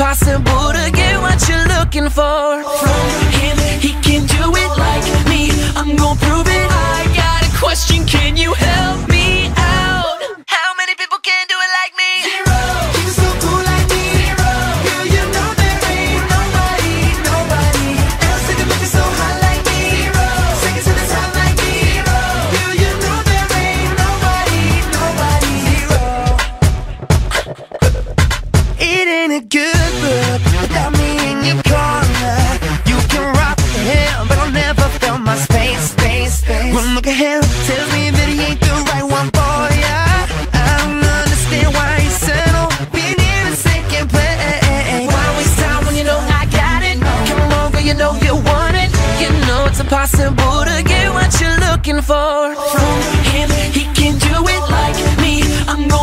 impossible to get good look without me in your corner. You can rock the hell, but I'll never fill my space, space, space. One look ahead tells me that he ain't the right one for ya. I don't understand why he settle being in second place. Why waste time when you know I got it? Come girl, you know you want it. You know it's impossible to get what you're looking for from him. He can do it like me. I'm gonna